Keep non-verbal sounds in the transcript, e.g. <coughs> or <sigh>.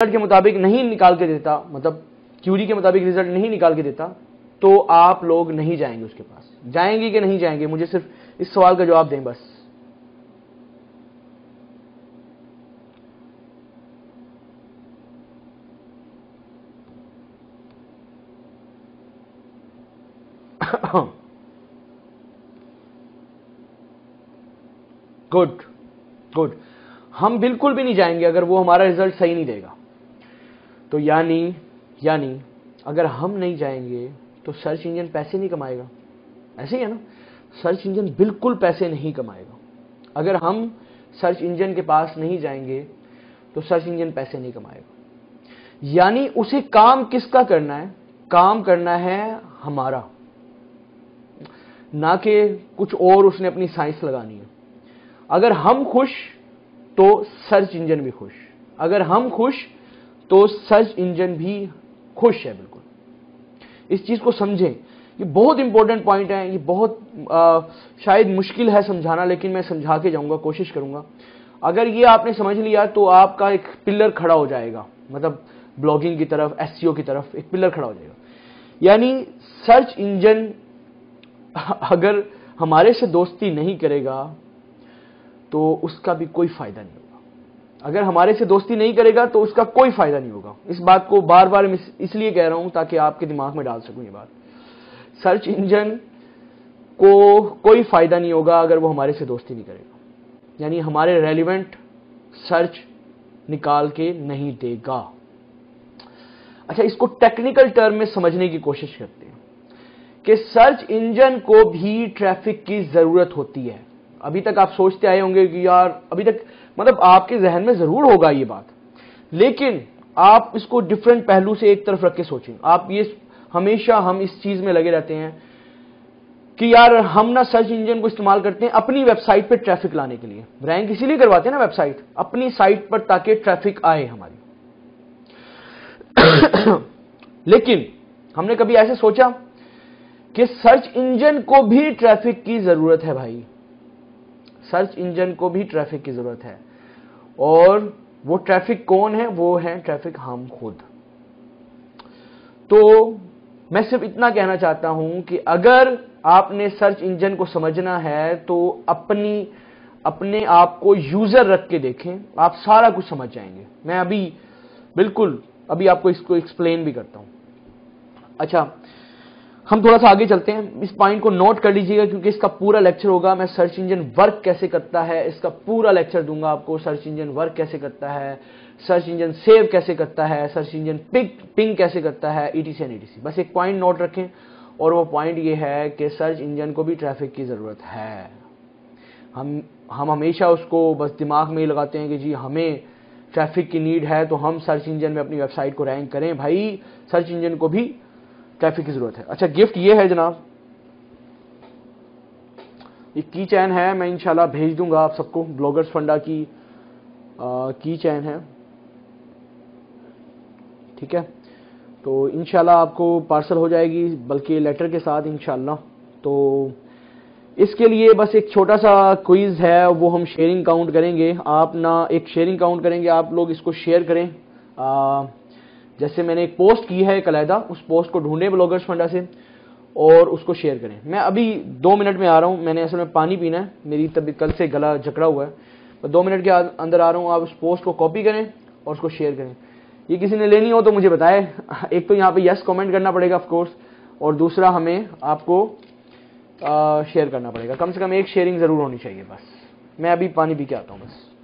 Result के मुताबिक नहीं निकाल के देता मतलब क्यूरी के मुताबिक रिज़ल्ट नहीं निकाल के देता तो आप लोग नहीं जाएँगे उसके पास। जाएँगे कि नहीं जाएँगे? मुझे सिर्फ़ इस सवाल का जवाब दें बस। <coughs> गुड गुड हम बिल्कुल भी नहीं जाएँगे अगर वो हमारा रिज़ल्ट सही नहीं देगा। तो यानी यानी, अगर हम नहीं जाएँगे तो सर्च इंजन पैसे नहीं कमाएगा। ऐसे ही है ना? सर्च इंजन बिल्कुल पैसे नहीं कमाएगा। अगर हम सर्च इंजन के पास नहीं जाएँगे तो सर्च इंजन पैसे नहीं कमाएगा। यानी उसे काम किसका करना है? काम करना है हमारा। ना कि कुछ और उसने अपनी साइंस लगानी है। अगर हम खुश तो सर्च इंजन भी खुश। अगर हम खुश तो सर्च इंजन भी खुश है बिल्कुल। इस चीज़ को समझें। ये बहुत इंपॉर्टेंट पॉइंट है ये बहुत आ, शायद मुश्किल है समझाना लेकिन मैं समझा के जाऊँगा कोशिश करूँगा। अगर ये आपने समझ लिया तो आपका एक पिलर खड़ा हो जाएगा। मतलब ब्लॉगिंग की तरफ़ एस की तरफ़ एक पिलर खड़ा हो जाएगा। यानी सर्च इंजन <laughs> अगर हमारे से दोस्ती नहीं करेगा तो उसका भी कोई फ़ायदा नहीं होगा। अगर हमारे से दोस्ती नहीं करेगा तो उसका कोई फ़ायदा नहीं होगा। इस बात को बार बार इसलिए कह रहा हूँ ताकि आपके दिमाग में डाल सकूँ ये बात। सर्च इंजन को कोई फ़ायदा नहीं होगा अगर वो हमारे से दोस्ती नहीं करेगा। यानी हमारे रेलिवेंट सर्च निकाल के नहीं देगा। अच्छा इसको टेक्निकल टर्म में समझने की कोशिश करते हैं कि सर्च इंजन को भी ट्रैफ़िक की ज़रूरत होती है। अभी तक आप सोचते आए होंगे कि यार, अभी तक मतलब आपके जहन में ज़रूर होगा ये बात। लेकिन आप इसको डिफरेंट पहलू से एक तरफ़ रख के सोचें। आप ये हमेशा हम इस चीज़ में लगे रहते हैं कि यार हम ना सर्च इंजन को इस्तेमाल करते हैं अपनी वेबसाइट पर ट्रैफ़िक लाने के लिए। रैंक इसीलिए करवाते हैं ना वेबसाइट अपनी साइट पर ताकि ट्रैफ़िक आए हमारी। <coughs> लेकिन हमने कभी ऐसे सोचा कि सर्च इंजन को भी ट्रैफ़िक की ज़रूरत है भाई। सर्च इंजन को भी ट्रैफ़िक की ज़रूरत है। और वो ट्रैफ़िक कौन है? वो है ट्रैफ़िक हम खुद। तो मैं सिर्फ़ इतना कहना चाहता हूँ कि अगर आपने सर्च इंजन को समझना है तो अपनी, अपने आप को यूज़र रख के देखें। आप सारा कुछ समझ जाएँगे। मैं अभी, बिल्कुल, अभी आपको इसको एक्सप्लेन भी करता हूँ। अच्छा हम थोड़ा सा आगे चलते हैं। इस पॉइंट को नोट कर लीजिएगा क्योंकि इसका पूरा लेक्चर होगा। मैं सर्च इंजन वर्क कैसे करता है, इसका पूरा लेक्चर दूँगा आपको। सर्च इंजन वर्क कैसे करता है सर्च इंजन सेव कैसे करता है सर्च इंजन पिंग पिंग कैसे करता है ईटीसी एंड ईटीसी बस एक पॉइंट नोट रखें और वो पॉइंट ये है कि सर्च इंजन को भी ट्रैफ़िक की ज़रूरत है। हम हम हमेशा उसको बस दिमाग में ही लगाते हैं कि जी हमें ट्रैफ़िक की नीड है तो हम सर्च इंजन में अपनी वेबसाइट को रैंक करें। भाई सर्च इंजन को भी ट्रैफ़िक की ज़रूरत है। अच्छा गिफ्ट ये है जनाब। ये की चैन है मैं इंशाल्लाह भेज दूँगा आप सबको ब्लॉगर्स फंडा की आ, की चैन है। ठीक है? तो इंशाल्लाह आपको पार्सल हो जाएगी बल्कि लेटर के साथ इंशाल्लाह। तो इसके लिए बस एक छोटा सा क्विज है वो हम शेयरिंग काउंट करेंगे। आप ना एक शेयरिंग काउंट करेंगे आप लोग इसको शेयर करें। आ, जैसे मैंने एक पोस्ट की है एक अलहदा, उस पोस्ट को ढूंढे ब्लॉगर्स फंडा से और उसको शेयर करें। मैं अभी दो मिनट में आ रहा हूँ, मैंने असल में पानी पीना है, मेरी तबीयत कल से गला जकड़ा हुआ है। मैं दो मिनट के अंदर आ रहा हूँ, आप उस पोस्ट को कॉपी करें और उसको शेयर करें। ये किसी ने लेनी हो तो मुझे बताए। <laughs> एक तो यहाँ पे यस कमेंट करना पड़ेगा ऑफकोर्स और दूसरा हमें आपको शेयर करना पड़ेगा। कम से कम एक शेयरिंग ज़रूर होनी चाहिए, बस। मैं अभी पानी पी के आता हूँ, बस।